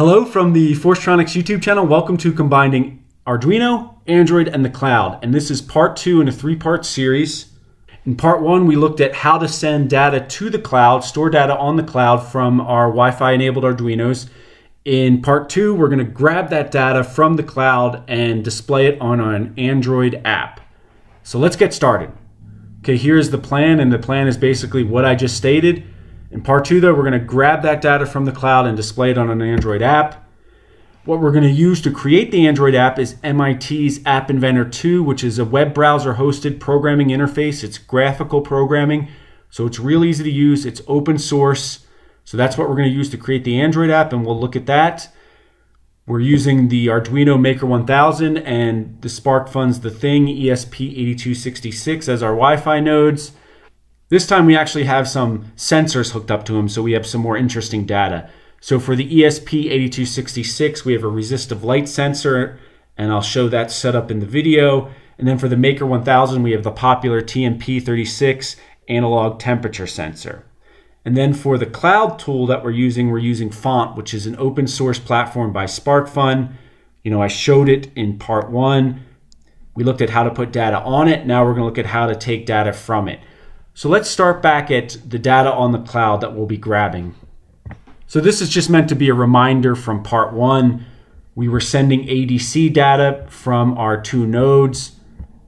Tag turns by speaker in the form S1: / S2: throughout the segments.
S1: Hello from the Forcetronics YouTube channel. Welcome to combining Arduino, Android, and the cloud. And this is part two in a three part series. In part one, we looked at how to send data to the cloud, store data on the cloud from our Wi Fi enabled Arduinos. In part two, we're going to grab that data from the cloud and display it on an Android app. So let's get started. Okay, here's the plan, and the plan is basically what I just stated. In part two, though, we're going to grab that data from the cloud and display it on an Android app. What we're going to use to create the Android app is MIT's App Inventor 2, which is a web browser hosted programming interface. It's graphical programming, so it's real easy to use. It's open source. So that's what we're going to use to create the Android app, and we'll look at that. We're using the Arduino Maker 1000 and the SparkFun's The Thing ESP8266 as our Wi Fi nodes. This time we actually have some sensors hooked up to them, so we have some more interesting data. So for the ESP8266, we have a resistive light sensor, and I'll show that set up in the video. And then for the Maker 1000, we have the popular TMP36 analog temperature sensor. And then for the cloud tool that we're using, we're using Phant, which is an open source platform by SparkFun. You know, I showed it in part one. We looked at how to put data on it. Now we're going to look at how to take data from it. So let's start back at the data on the cloud that we'll be grabbing. So this is just meant to be a reminder from part one. We were sending ADC data from our two nodes.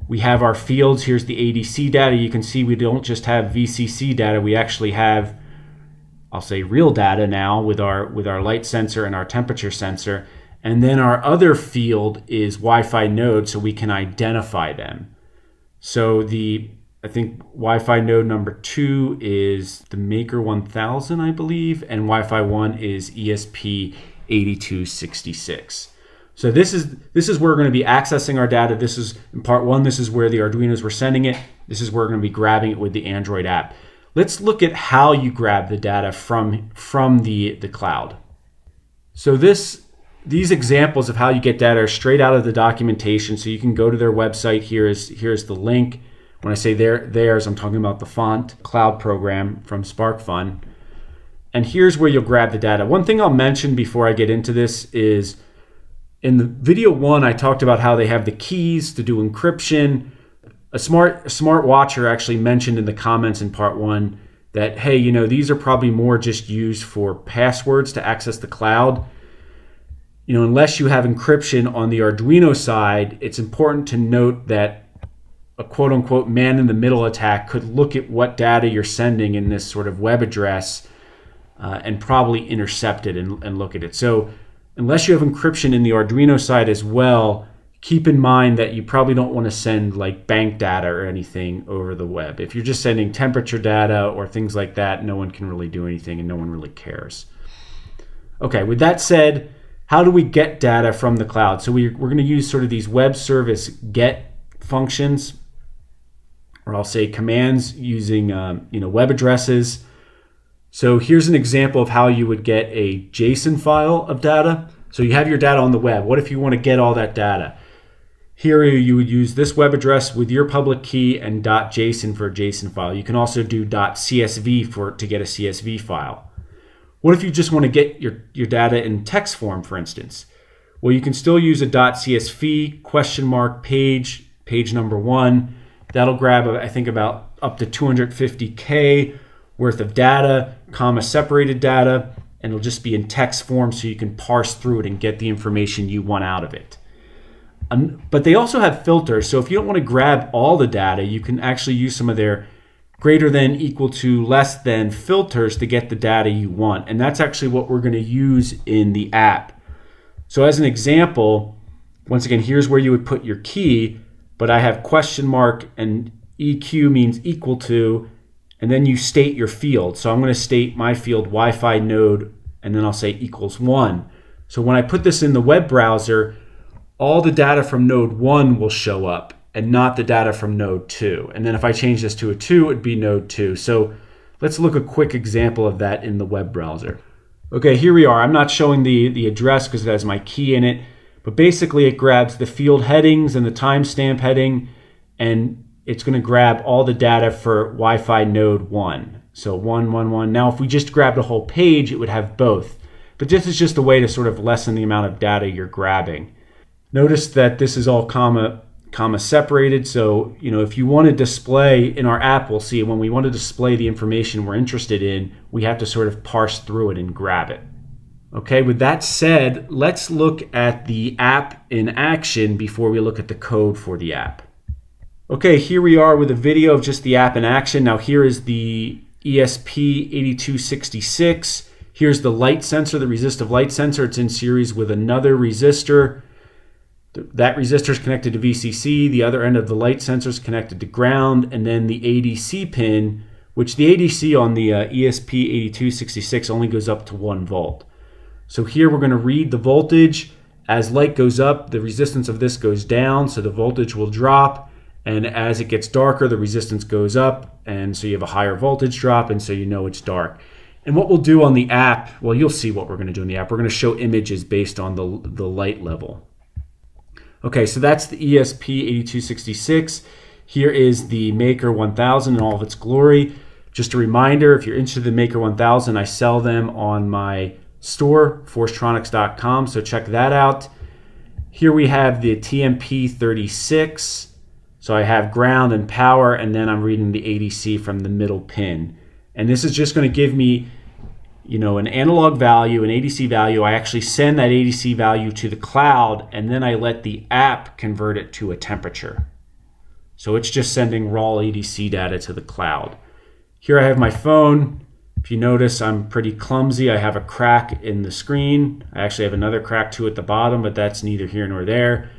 S1: We have our fields. Here's the ADC data. You can see we don't just have VCC data. We actually have, I'll say real data now with our, with our light sensor and our temperature sensor. And then our other field is Wi-Fi node so we can identify them. So the I think Wi-Fi node number two is the Maker 1000, I believe, and Wi-Fi one is ESP 8266. So this is this is where we're going to be accessing our data. This is in part one. This is where the Arduinos were sending it. This is where we're going to be grabbing it with the Android app. Let's look at how you grab the data from from the the cloud. So this these examples of how you get data are straight out of the documentation. So you can go to their website. Here is here's the link. When I say their, theirs, I'm talking about the Phant cloud program from SparkFun. And here's where you'll grab the data. One thing I'll mention before I get into this is in the video one, I talked about how they have the keys to do encryption. A smart a smart watcher actually mentioned in the comments in part one that hey, you know, these are probably more just used for passwords to access the cloud. You know, unless you have encryption on the Arduino side, it's important to note that a quote unquote man in the middle attack could look at what data you're sending in this sort of web address uh, and probably intercept it and, and look at it. So, unless you have encryption in the Arduino side as well, keep in mind that you probably don't want to send like bank data or anything over the web. If you're just sending temperature data or things like that, no one can really do anything and no one really cares. Okay, with that said, how do we get data from the cloud? So we, we're going to use sort of these web service get functions or I'll say commands using um, you know web addresses. So here's an example of how you would get a JSON file of data. So you have your data on the web. What if you want to get all that data? Here you would use this web address with your public key and .json for a JSON file. You can also do .csv for to get a CSV file. What if you just want to get your, your data in text form, for instance? Well, you can still use a .csv question mark page, page number one, That'll grab, I think, about up to 250K worth of data, comma separated data, and it'll just be in text form so you can parse through it and get the information you want out of it. Um, but they also have filters. So if you don't want to grab all the data, you can actually use some of their greater than, equal to, less than filters to get the data you want. And that's actually what we're going to use in the app. So as an example, once again, here's where you would put your key but I have question mark and EQ means equal to, and then you state your field. So I'm going to state my field Wi-Fi node, and then I'll say equals one. So when I put this in the web browser, all the data from node one will show up and not the data from node two. And then if I change this to a two, it'd be node two. So let's look a quick example of that in the web browser. Okay, here we are. I'm not showing the, the address because it has my key in it. But basically, it grabs the field headings and the timestamp heading, and it's going to grab all the data for Wi Fi node 1. So 111. Now, if we just grabbed a whole page, it would have both. but this is just a way to sort of lessen the amount of data you're grabbing. Notice that this is all comma comma separated. So, you know, if you want to display in our app, we'll see when we want to display the information we're interested in, we have to sort of parse through it and grab it. Okay, with that said, let's look at the app in action before we look at the code for the app. Okay, here we are with a video of just the app in action. Now here is the ESP8266. Here's the light sensor, the resistive light sensor. It's in series with another resistor. That resistor is connected to VCC. The other end of the light sensor is connected to ground. And then the ADC pin, which the ADC on the uh, ESP8266 only goes up to 1 volt. So here we're going to read the voltage. As light goes up, the resistance of this goes down, so the voltage will drop. And as it gets darker, the resistance goes up, and so you have a higher voltage drop, and so you know it's dark. And what we'll do on the app, well, you'll see what we're going to do in the app. We're going to show images based on the, the light level. Okay, so that's the ESP8266. Here is the Maker 1000 in all of its glory. Just a reminder, if you're interested in the Maker 1000, I sell them on my store, forcetronics.com, so check that out. Here we have the TMP36. So I have ground and power, and then I'm reading the ADC from the middle pin. And this is just going to give me, you know, an analog value, an ADC value. I actually send that ADC value to the cloud, and then I let the app convert it to a temperature. So it's just sending raw ADC data to the cloud. Here I have my phone. If you notice, I'm pretty clumsy. I have a crack in the screen. I actually have another crack too at the bottom, but that's neither here nor there.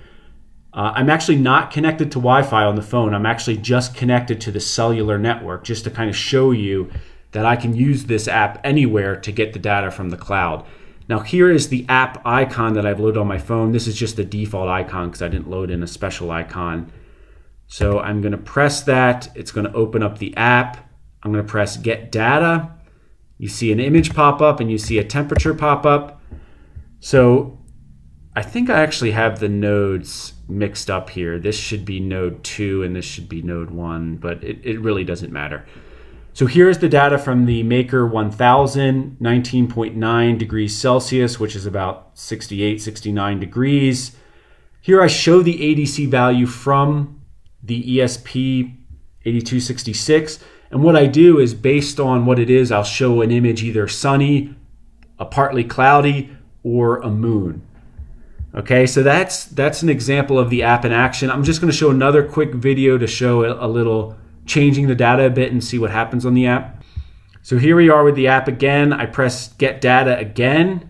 S1: Uh, I'm actually not connected to Wi-Fi on the phone. I'm actually just connected to the cellular network just to kind of show you that I can use this app anywhere to get the data from the cloud. Now here is the app icon that I've loaded on my phone. This is just the default icon because I didn't load in a special icon. So I'm going to press that. It's going to open up the app. I'm going to press get data you see an image pop up and you see a temperature pop up. So I think I actually have the nodes mixed up here. This should be node 2 and this should be node 1, but it, it really doesn't matter. So here's the data from the Maker 1000, 19.9 degrees Celsius, which is about 68, 69 degrees. Here I show the ADC value from the ESP 8266. And what I do is based on what it is, I'll show an image either sunny, a partly cloudy, or a moon. Okay, so that's that's an example of the app in action. I'm just going to show another quick video to show a, little changing the data a bit and see what happens on the app. So here we are with the app again. I press get data again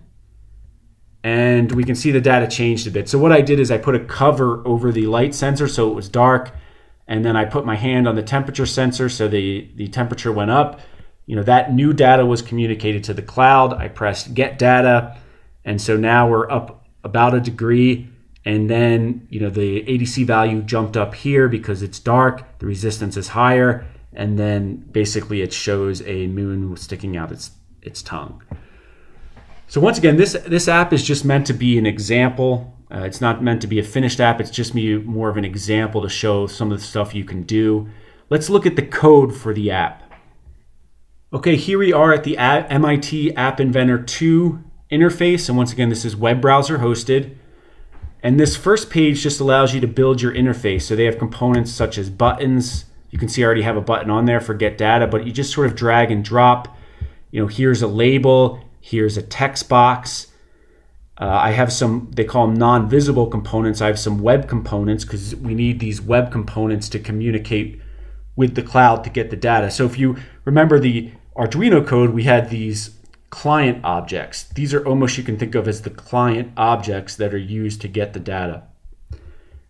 S1: and we can see the data changed a bit. So what I did is I put a cover over the light sensor so it was dark and then I put my hand on the temperature sensor so the, the temperature went up. You know, that new data was communicated to the cloud. I pressed get data, and so now we're up about a degree. And then, you know, the ADC value jumped up here because it's dark, the resistance is higher, and then basically it shows a moon sticking out its its tongue. So once again, this this app is just meant to be an example uh, it's not meant to be a finished app. It's just me more of an example to show some of the stuff you can do. Let's look at the code for the app. Okay, here we are at the MIT App Inventor 2 interface. And once again, this is web browser hosted. And this first page just allows you to build your interface. So they have components such as buttons. You can see I already have a button on there for get data, but you just sort of drag and drop. You know, here's a label, here's a text box. Uh, I have some, they call them non-visible components. I have some web components because we need these web components to communicate with the cloud to get the data. So if you remember the Arduino code, we had these client objects. These are almost you can think of as the client objects that are used to get the data.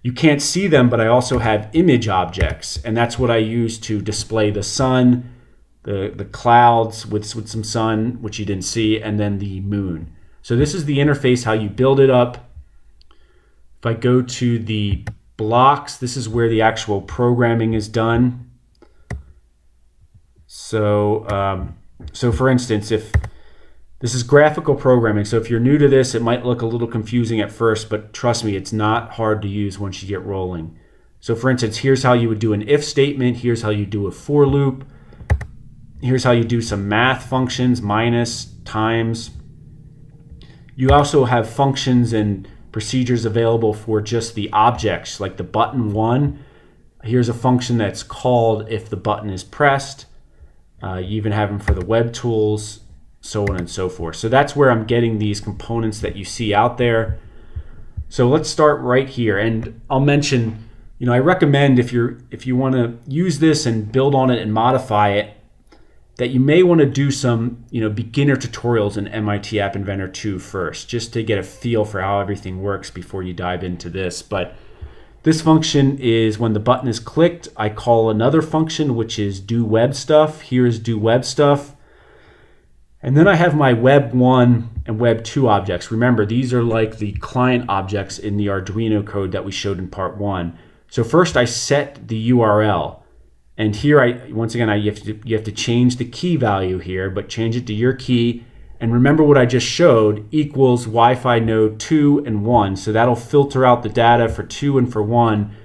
S1: You can't see them, but I also have image objects, and that's what I use to display the sun, the, the clouds with, with some sun, which you didn't see, and then the moon. So this is the interface, how you build it up. If I go to the blocks, this is where the actual programming is done. So, um, so for instance, if this is graphical programming, so if you're new to this, it might look a little confusing at first, but trust me, it's not hard to use once you get rolling. So for instance, here's how you would do an if statement. Here's how you do a for loop. Here's how you do some math functions, minus, times, You also have functions and procedures available for just the objects, like the button one. Here's a function that's called if the button is pressed. Uh, you even have them for the web tools, so on and so forth. So that's where I'm getting these components that you see out there. So let's start right here. And I'll mention, you know, I recommend if you're if you want to use this and build on it and modify it, that you may want to do some, you know, beginner tutorials in MIT App Inventor 2 first, just to get a feel for how everything works before you dive into this. But this function is when the button is clicked, I call another function which is do web stuff. Here is do web stuff. And then I have my web 1 and web 2 objects. Remember, these are like the client objects in the Arduino code that we showed in part 1. So first I set the URL. And here I once again I you have to you have to change the key value here, but change it to your key. And remember what I just showed equals Wi-Fi node 2 and 1. So that'll filter out the data for 2 and for 1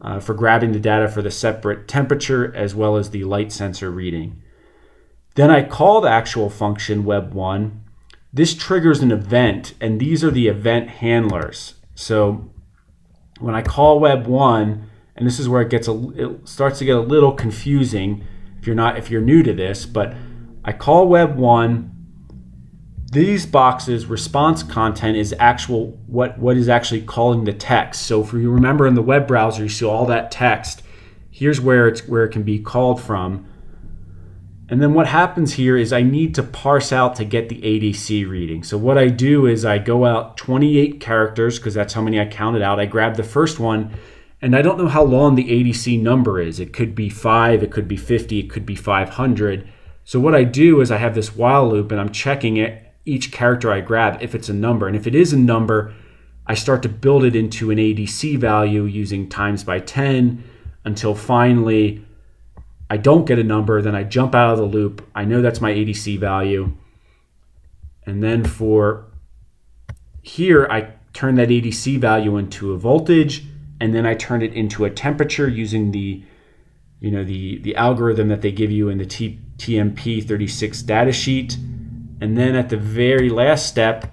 S1: uh, for grabbing the data for the separate temperature as well as the light sensor reading. Then I call the actual function web1. This triggers an event, and these are the event handlers. So when I call web1, and this is where it gets a it starts to get a little confusing if you're not if you're new to this but i call web 1 these boxes response content is actual what what is actually calling the text so if you remember in the web browser you see all that text here's where it's where it can be called from and then what happens here is I need to parse out to get the ADC reading. So what I do is I go out 28 characters because that's how many I counted out. I grab the first one and I don't know how long the ADC number is. It could be 5, it could be 50, it could be 500. So what I do is I have this while loop and I'm checking it each character I grab if it's a number. And if it is a number, I start to build it into an ADC value using times by 10 until finally I don't get a number. Then I jump out of the loop. I know that's my ADC value. And then for here, I turn that ADC value into a voltage and then I turn it into a temperature using the you know the the algorithm that they give you in the T, TMP36 data sheet. And then at the very last step,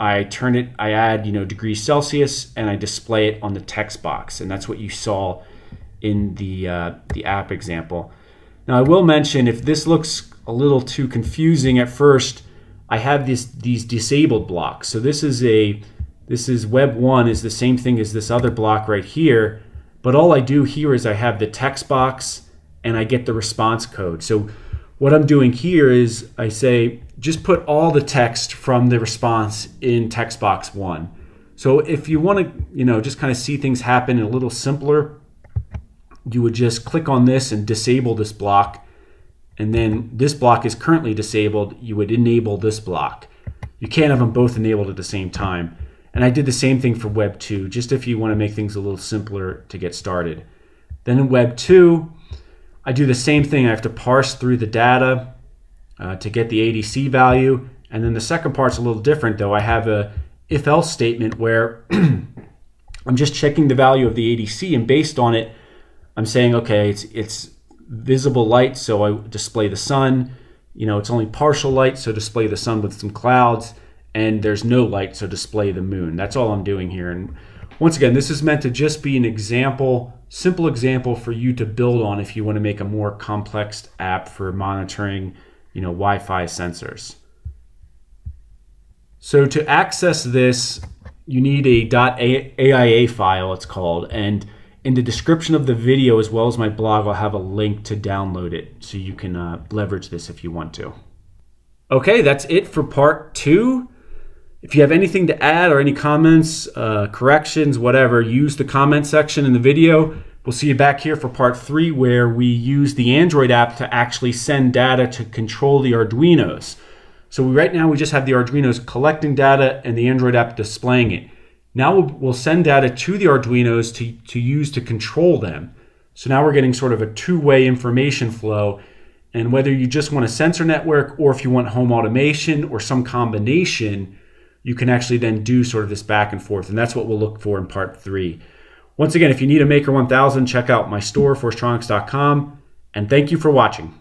S1: I turn it, I add, you know, degrees Celsius and I display it on the text box. And that's what you saw in the, uh, the app example. Now I will mention if this looks a little too confusing at first, I have this, these disabled blocks. So this is a this is web one is the same thing as this other block right here. But all I do here is I have the text box and I get the response code. So what I'm doing here is I say, just put all the text from the response in text box one. So if you want to, you know, just kind of see things happen a little simpler, you would just click on this and disable this block. And then this block is currently disabled. You would enable this block. You can't have them both enabled at the same time. And I did the same thing for Web 2, just if you want to make things a little simpler to get started. Then in Web 2, I do the same thing. I have to parse through the data uh, to get the ADC value. And then the second part's a little different, though. I have a if-else statement where I'm just checking the value of the ADC, and based on it, I'm saying, okay, it's it's visible light, so I display the sun. You know, it's only partial light, so display the sun with some clouds and there's no light, so display the moon. That's all I'm doing here. And once again, this is meant to just be an example, simple example for you to build on if you want to make a more complex app for monitoring, you know, Wi-Fi sensors. So to access this, you need a .aia file, it's called, and in the description of the video as well as my blog, I'll have a link to download it so you can uh, leverage this if you want to. Okay, that's it for part two. If you have anything to add or any comments, uh, corrections, whatever, use the comment section in the video. We'll see you back here for part three, where we use the Android app to actually send data to control the Arduinos. So we, right now we just have the Arduinos collecting data and the Android app displaying it. Now we'll, we'll send data to the Arduinos to, to use to control them. So now we're getting sort of a two-way information flow. And whether you just want a sensor network or if you want home automation or some combination, you can actually then do sort of this back and forth. And that's what we'll look for in part three. Once again, if you need a Maker 1000, check out my store, forcetronics.com. And thank you for watching.